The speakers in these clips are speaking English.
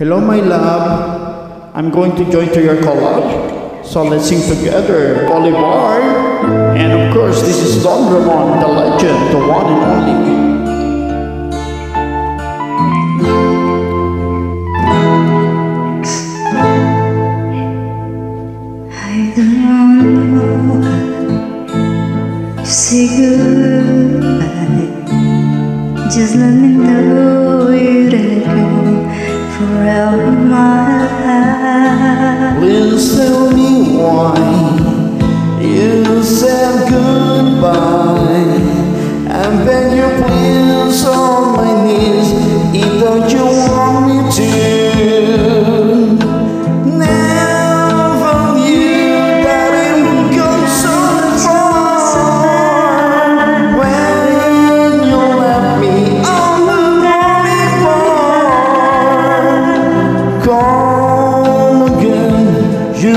Hello, my love. I'm going to join to your collage. So let's sing together, Boulevard. And of course, this is Don Ramon, the legend, the one and only. say goodbye. Just let me know around my house. Please tell me why.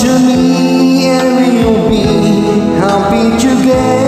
to me and we'll be happy together.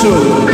So.